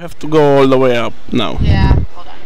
have to go all the way up now. Yeah. hold on.